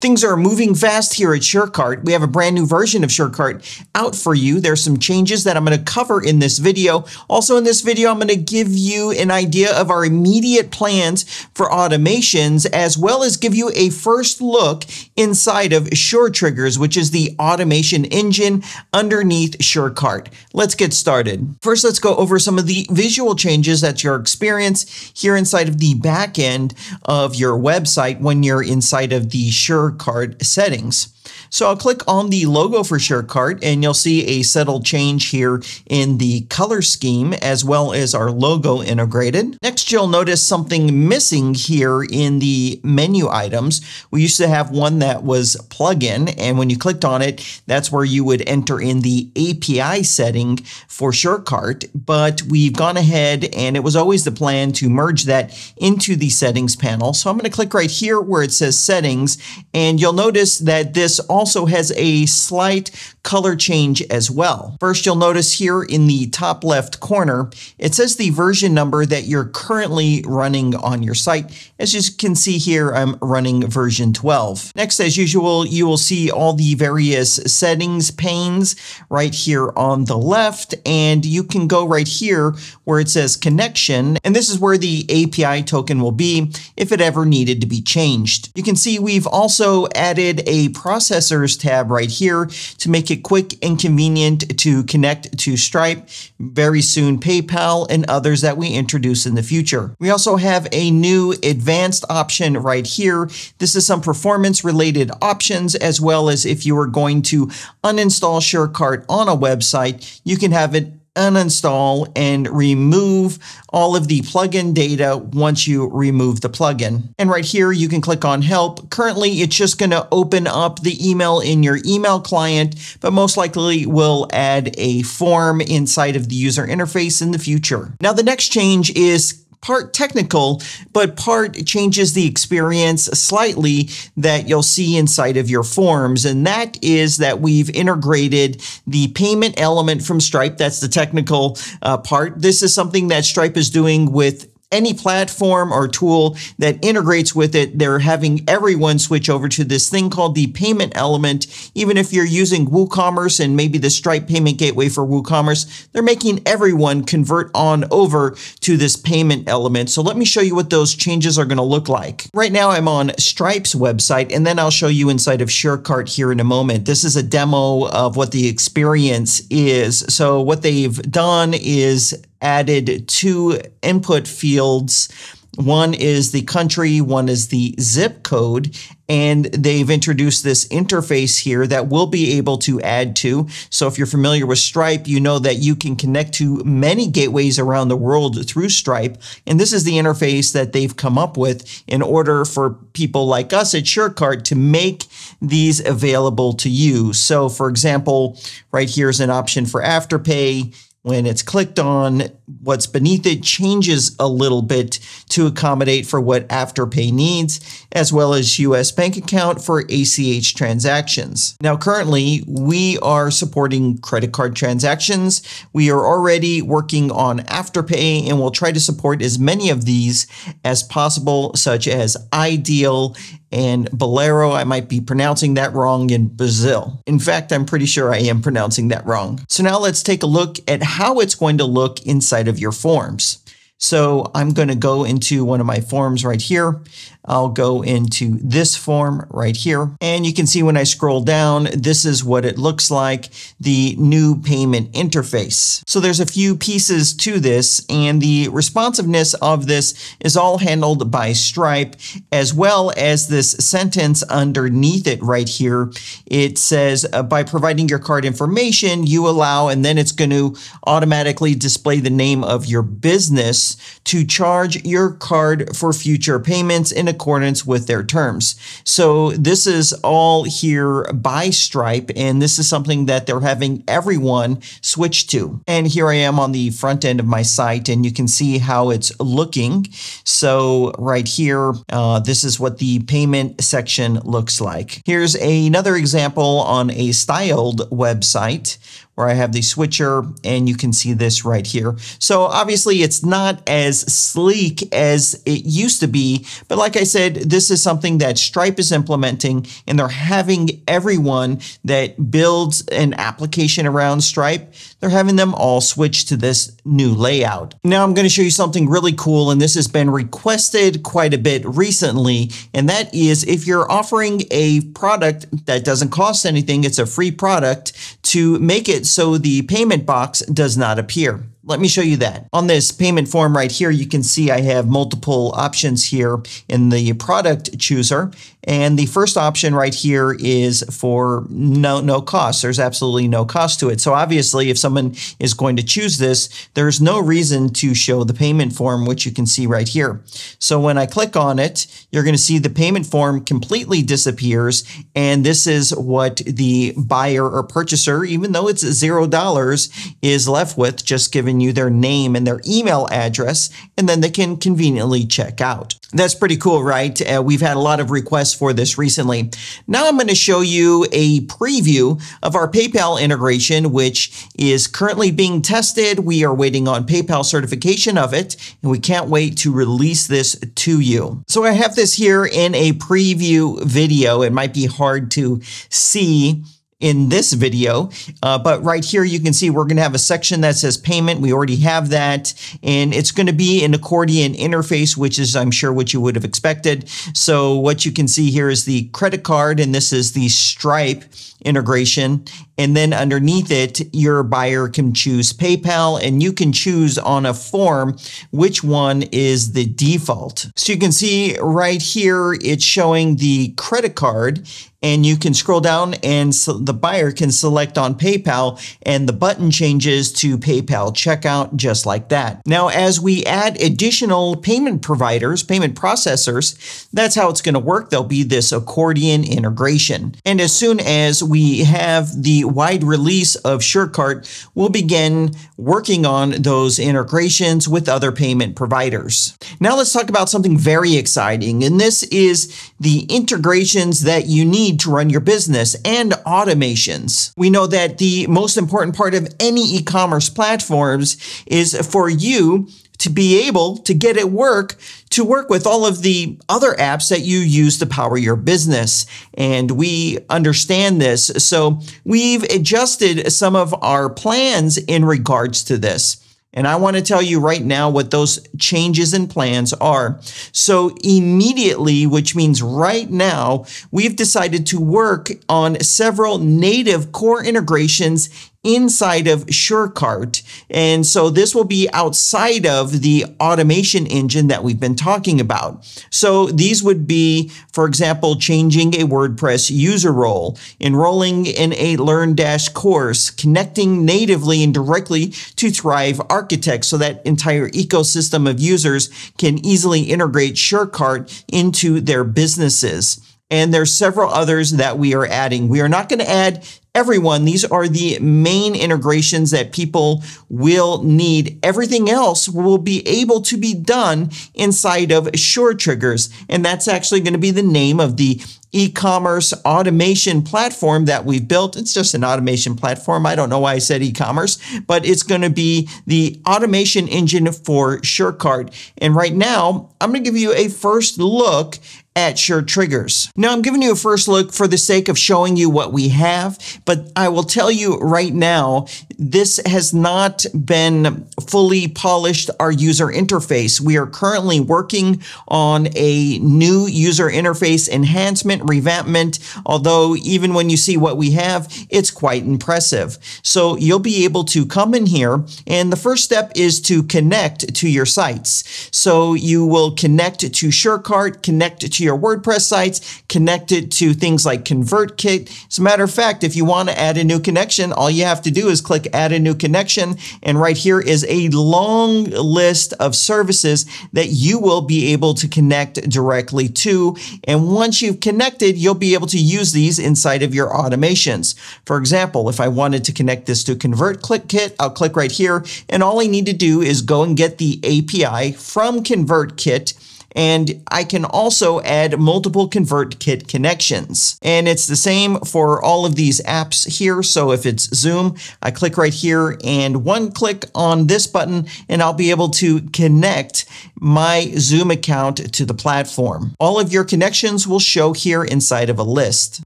Things are moving fast here at SureCart. We have a brand new version of SureCart out for you. There's some changes that I'm going to cover in this video. Also in this video, I'm going to give you an idea of our immediate plans for automations, as well as give you a first look inside of SureTriggers, which is the automation engine underneath SureCart. Let's get started. First, let's go over some of the visual changes that you'll experience here inside of the back end of your website when you're inside of the Sure Cart settings. So I'll click on the logo for SureCart and you'll see a subtle change here in the color scheme as well as our logo integrated. Next, you'll notice something missing here in the menu items. We used to have one that was plugin and when you clicked on it, that's where you would enter in the API setting for SureCart, but we've gone ahead and it was always the plan to merge that into the settings panel. So I'm going to click right here where it says settings and you'll notice that this also has a slight color change as well. First, you'll notice here in the top left corner, it says the version number that you're currently running on your site. As you can see here, I'm running version 12. Next, as usual, you will see all the various settings panes right here on the left, and you can go right here where it says connection, and this is where the API token will be if it ever needed to be changed. You can see we've also added a processors tab right here to make it quick and convenient to connect to Stripe, very soon PayPal, and others that we introduce in the future. We also have a new advanced option right here. This is some performance related options as well as if you are going to uninstall SureCart on a website, you can have it uninstall and remove all of the plugin data once you remove the plugin. And right here, you can click on help. Currently, it's just going to open up the email in your email client, but most likely will add a form inside of the user interface in the future. Now, the next change is part technical, but part changes the experience slightly that you'll see inside of your forms. And that is that we've integrated the payment element from Stripe. That's the technical uh, part. This is something that Stripe is doing with any platform or tool that integrates with it, they're having everyone switch over to this thing called the payment element. Even if you're using WooCommerce and maybe the Stripe payment gateway for WooCommerce, they're making everyone convert on over to this payment element. So let me show you what those changes are going to look like. Right now I'm on Stripe's website and then I'll show you inside of SureCart here in a moment. This is a demo of what the experience is. So what they've done is added two input fields. One is the country, one is the zip code, and they've introduced this interface here that we'll be able to add to. So if you're familiar with Stripe, you know that you can connect to many gateways around the world through Stripe. And this is the interface that they've come up with in order for people like us at SureCart to make these available to you. So for example, right here's an option for Afterpay when it's clicked on, what's beneath it changes a little bit to accommodate for what Afterpay needs, as well as US bank account for ACH transactions. Now, currently, we are supporting credit card transactions. We are already working on Afterpay, and we'll try to support as many of these as possible, such as iDeal and Boleto. I might be pronouncing that wrong in Brazil. In fact, I'm pretty sure I am pronouncing that wrong. So now let's take a look at how it's going to look inside of your forms. So I'm going to go into one of my forms right here. I'll go into this form right here. And you can see when I scroll down, this is what it looks like, the new payment interface. So there's a few pieces to this and the responsiveness of this is all handled by Stripe as well as this sentence underneath it right here. It says uh, by providing your card information, you allow, and then it's going to automatically display the name of your business to charge your card for future payments in accordance with their terms. So this is all here by Stripe, and this is something that they're having everyone switch to. And here I am on the front end of my site, and you can see how it's looking. So right here, uh, this is what the payment section looks like. Here's another example on a styled website where I have the switcher and you can see this right here. So obviously it's not as sleek as it used to be, but like I said, this is something that Stripe is implementing and they're having everyone that builds an application around Stripe, they're having them all switch to this new layout. Now I'm going to show you something really cool and this has been requested quite a bit recently and that is if you're offering a product that doesn't cost anything, it's a free product, to make it so the payment box does not appear. Let me show you that. On this payment form right here, you can see I have multiple options here in the product chooser. And the first option right here is for no, no cost. There's absolutely no cost to it. So obviously, if someone is going to choose this, there's no reason to show the payment form, which you can see right here. So when I click on it, you're going to see the payment form completely disappears. And this is what the buyer or purchaser, even though it's zero dollars, is left with, just you their name and their email address, and then they can conveniently check out. That's pretty cool, right? Uh, we've had a lot of requests for this recently. Now I'm going to show you a preview of our PayPal integration, which is currently being tested. We are waiting on PayPal certification of it, and we can't wait to release this to you. So I have this here in a preview video. It might be hard to see in this video. Uh, but right here, you can see we're going to have a section that says payment. We already have that. And it's going to be an accordion interface, which is, I'm sure, what you would have expected. So what you can see here is the credit card, and this is the Stripe integration. And then underneath it, your buyer can choose PayPal and you can choose on a form which one is the default. So you can see right here, it's showing the credit card and you can scroll down and so the buyer can select on PayPal and the button changes to PayPal checkout just like that. Now, as we add additional payment providers, payment processors, that's how it's going to work. There'll be this accordion integration. And as soon as we have the wide release of SureCart, we'll begin working on those integrations with other payment providers. Now let's talk about something very exciting, and this is the integrations that you need to run your business and automations. We know that the most important part of any e-commerce platforms is for you to be able to get it work to work with all of the other apps that you use to power your business. And we understand this. So we've adjusted some of our plans in regards to this. And I want to tell you right now what those changes and plans are. So immediately, which means right now, we've decided to work on several native core integrations inside of SureCart. And so this will be outside of the automation engine that we've been talking about. So these would be, for example, changing a WordPress user role, enrolling in a LearnDash course, connecting natively and directly to Thrive Architect so that entire ecosystem of users can easily integrate SureCart into their businesses. And there's several others that we are adding. We are not going to add everyone. These are the main integrations that people will need. Everything else will be able to be done inside of SureTriggers. And that's actually going to be the name of the e-commerce automation platform that we've built. It's just an automation platform. I don't know why I said e-commerce, but it's going to be the automation engine for SureCart. And right now, I'm going to give you a first look at SureTriggers. Now, I'm giving you a first look for the sake of showing you what we have, but I will tell you right now, this has not been fully polished our user interface. We are currently working on a new user interface enhancement, revampment, although even when you see what we have, it's quite impressive. So you'll be able to come in here, and the first step is to connect to your sites. So you will connect to SureCart, connect to your WordPress sites, connect it to things like ConvertKit. As a matter of fact, if you want to add a new connection, all you have to do is click add a new connection. And right here is a long list of services that you will be able to connect directly to. And once you've connected, you'll be able to use these inside of your automations. For example, if I wanted to connect this to ConvertKit, I'll click right here. And all I need to do is go and get the API from ConvertKit And I can also add multiple ConvertKit connections. And it's the same for all of these apps here. So if it's Zoom, I click right here and one click on this button and I'll be able to connect my Zoom account to the platform. All of your connections will show here inside of a list.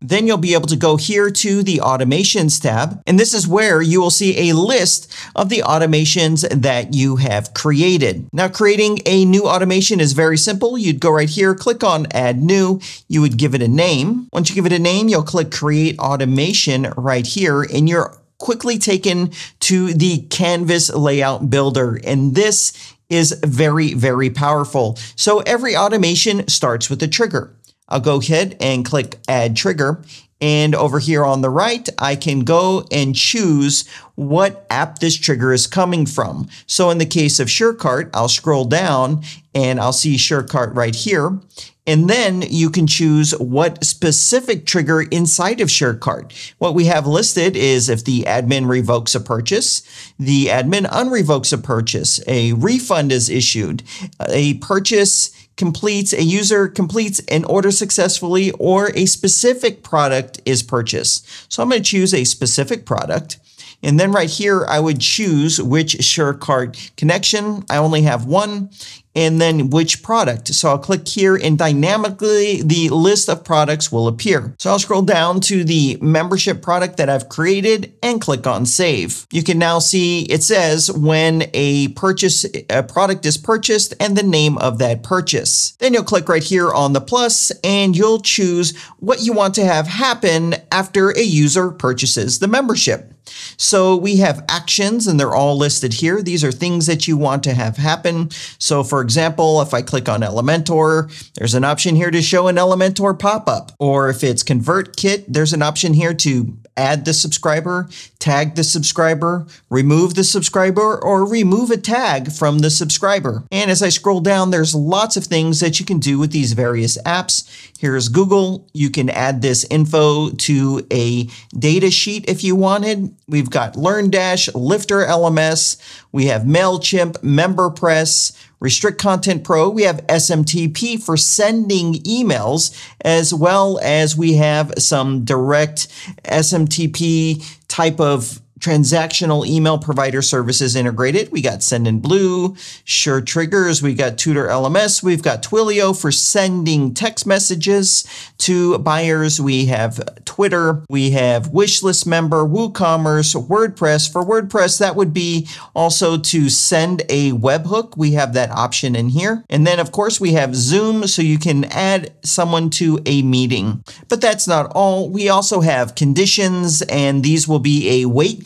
Then you'll be able to go here to the automations tab. And this is where you will see a list of the automations that you have created. Now creating a new automation is very simple. You'd go right here, click on add new. You would give it a name. Once you give it a name, you'll click create automation right here and you're quickly taken to the canvas layout builder. And this is very, very powerful. So every automation starts with a trigger. I'll go ahead and click add trigger. And over here on the right, I can go and choose what app this trigger is coming from. So in the case of SureCart, I'll scroll down and I'll see SureCart right here. And then you can choose what specific trigger inside of SureCart. What we have listed is if the admin revokes a purchase, the admin unrevokes a purchase, a refund is issued, a purchase completes, a user completes an order successfully, or a specific product is purchased. So I'm going to choose a specific product. And then right here, I would choose which SureCart connection. I only have one and then which product. So I'll click here and dynamically the list of products will appear. So I'll scroll down to the membership product that I've created and click on save. You can now see it says when a purchase a product is purchased and the name of that purchase. Then you'll click right here on the plus and you'll choose what you want to have happen after a user purchases the membership. So we have actions and they're all listed here. These are things that you want to have happen. So for example, if I click on Elementor, there's an option here to show an Elementor pop-up. Or if it's ConvertKit, there's an option here to add the subscriber, tag the subscriber, remove the subscriber, or remove a tag from the subscriber. And as I scroll down, there's lots of things that you can do with these various apps. Here's Google. You can add this info to a data sheet if you wanted. We've got LearnDash, Lifter LMS. We have MailChimp, MemberPress, Restrict Content Pro, we have SMTP for sending emails, as well as we have some direct SMTP type of transactional email provider services integrated. We got Sendinblue, SureTriggers, we got Tutor LMS, we've got Twilio for sending text messages to buyers. We have Twitter, we have Wishlist Member, WooCommerce, WordPress. For WordPress, that would be also to send a webhook. We have that option in here. And then of course we have Zoom, so you can add someone to a meeting. But that's not all. We also have conditions, and these will be a wait.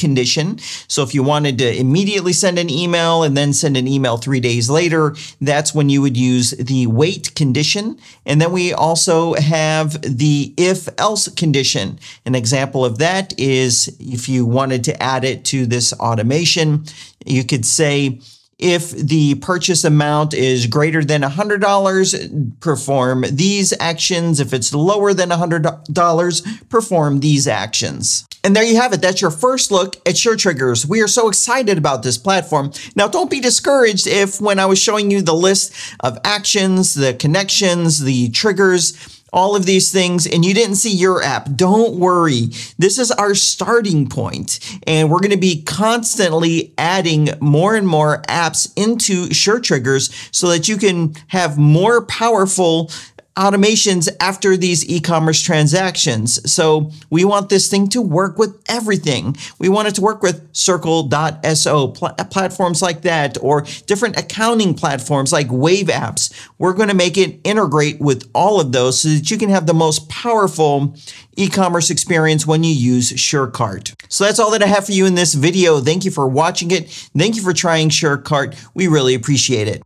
So if you wanted to immediately send an email and then send an email three days later, that's when you would use the wait condition. And then we also have the if else condition. An example of that is if you wanted to add it to this automation, you could say, if the purchase amount is greater than $100, perform these actions. If it's lower than $100, perform these actions. And there you have it. That's your first look at SureTriggers. We are so excited about this platform. Now, don't be discouraged if when I was showing you the list of actions, the connections, the triggers, all of these things and you didn't see your app, don't worry. This is our starting point and we're going to be constantly adding more and more apps into SureTriggers so that you can have more powerful automations after these e-commerce transactions. So we want this thing to work with everything. We want it to work with Circle.so, pl platforms like that, or different accounting platforms like Wave Apps. We're going to make it integrate with all of those so that you can have the most powerful e-commerce experience when you use SureCart. So that's all that I have for you in this video. Thank you for watching it. Thank you for trying SureCart. We really appreciate it.